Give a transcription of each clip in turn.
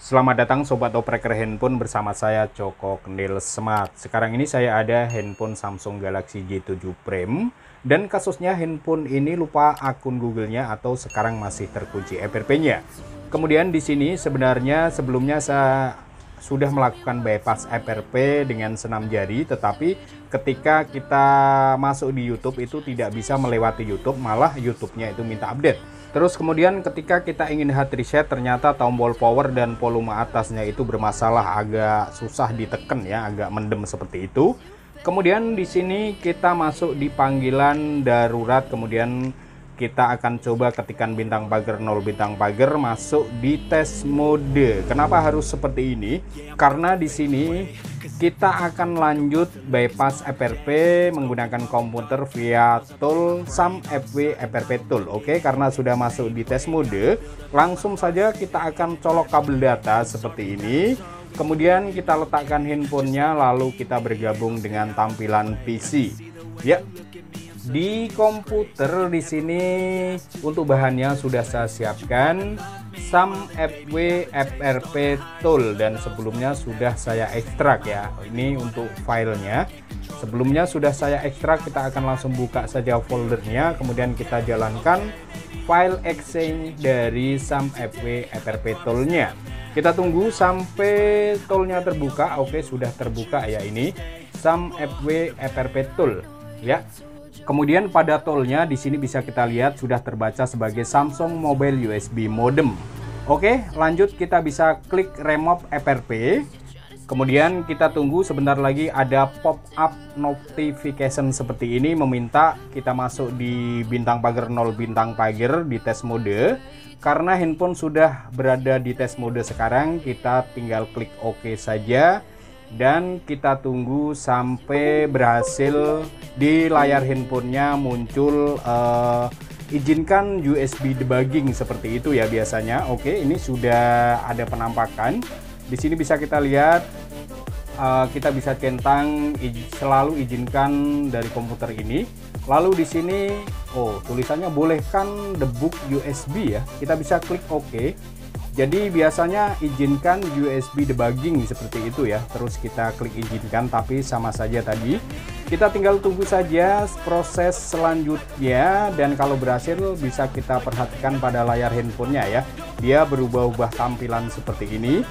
Selamat datang Sobat Opreker Handphone bersama saya Coko Kendil Smart. Sekarang ini saya ada handphone Samsung Galaxy J7 Prime. Dan kasusnya handphone ini lupa akun Google-nya atau sekarang masih terkunci FRP-nya Kemudian di sini sebenarnya sebelumnya saya sudah melakukan bypass FRP dengan senam jari Tetapi ketika kita masuk di YouTube itu tidak bisa melewati YouTube Malah YouTube-nya itu minta update Terus kemudian ketika kita ingin hard reset ternyata tombol power dan volume atasnya itu bermasalah agak susah diteken ya, agak mendem seperti itu. Kemudian di sini kita masuk di panggilan darurat kemudian kita akan coba ketikan bintang pagar 0 bintang pagar masuk di tes mode. Kenapa harus seperti ini? Karena di sini kita akan lanjut bypass FRP menggunakan komputer via tool SAM FW FRP tool. Oke, karena sudah masuk di tes mode, langsung saja kita akan colok kabel data seperti ini. Kemudian kita letakkan handphonenya lalu kita bergabung dengan tampilan PC. Ya, di komputer di sini untuk bahannya sudah saya siapkan SAM FW FRP tool dan sebelumnya sudah saya ekstrak ya. Ini untuk filenya. Sebelumnya sudah saya ekstrak, kita akan langsung buka saja foldernya, kemudian kita jalankan file exchange dari SAM FW FRP toolnya. Kita tunggu sampai toolnya terbuka. Oke, sudah terbuka ya ini SAM FW FRP tool ya. Kemudian pada toolnya di sini bisa kita lihat sudah terbaca sebagai Samsung Mobile USB Modem. Oke, lanjut kita bisa klik remove FRP. Kemudian kita tunggu sebentar lagi ada pop-up notification seperti ini meminta kita masuk di bintang pagar 0 bintang pagar di test mode. Karena handphone sudah berada di test mode sekarang, kita tinggal klik OK saja dan kita tunggu sampai berhasil di layar handphonenya muncul uh, izinkan USB debugging seperti itu ya biasanya. Oke ini sudah ada penampakan. Di sini bisa kita lihat uh, kita bisa centang selalu izinkan dari komputer ini. Lalu di sini oh tulisannya bolehkan debug USB ya. Kita bisa klik OK jadi biasanya izinkan USB debugging seperti itu ya. Terus kita klik izinkan tapi sama saja tadi. Kita tinggal tunggu saja proses selanjutnya dan kalau berhasil bisa kita perhatikan pada layar handphonenya ya. Dia berubah-ubah tampilan seperti ini.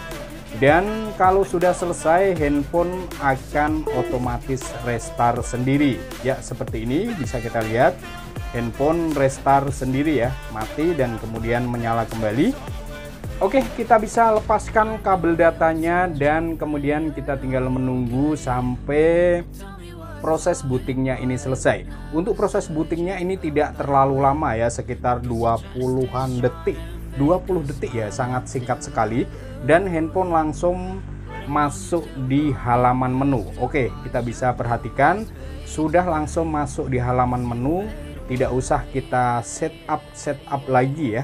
Dan kalau sudah selesai handphone akan otomatis restart sendiri. Ya seperti ini bisa kita lihat handphone restart sendiri ya. Mati dan kemudian menyala kembali Oke, kita bisa lepaskan kabel datanya dan kemudian kita tinggal menunggu sampai proses bootingnya ini selesai. Untuk proses bootingnya ini tidak terlalu lama ya, sekitar 20-an detik. 20 detik ya, sangat singkat sekali dan handphone langsung masuk di halaman menu. Oke, kita bisa perhatikan sudah langsung masuk di halaman menu, tidak usah kita setup setup lagi ya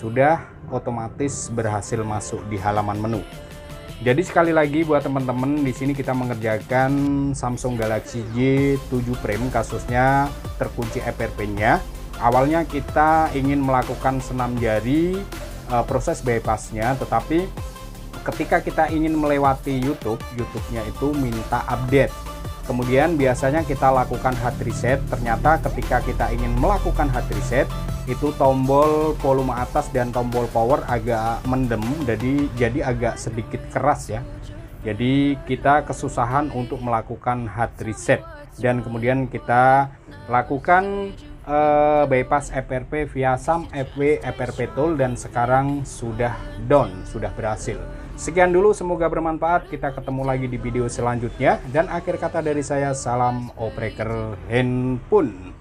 sudah otomatis berhasil masuk di halaman menu. Jadi sekali lagi buat teman-teman di sini kita mengerjakan Samsung Galaxy J7 Prime kasusnya terkunci FRP-nya. Awalnya kita ingin melakukan senam jari uh, proses bypassnya, tetapi ketika kita ingin melewati YouTube, YouTube-nya itu minta update. Kemudian biasanya kita lakukan hard reset, ternyata ketika kita ingin melakukan hard reset, itu tombol volume atas dan tombol power agak mendem jadi jadi agak sedikit keras ya. Jadi kita kesusahan untuk melakukan hard reset. Dan kemudian kita lakukan uh, bypass FRP via SAM FW FRP tool dan sekarang sudah down sudah berhasil sekian dulu semoga bermanfaat. Kita ketemu lagi di video selanjutnya. Dan akhir kata dari saya salam opreker handphone